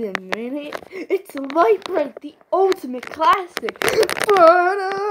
a minute. It's Light Break, the ultimate classic. Uh,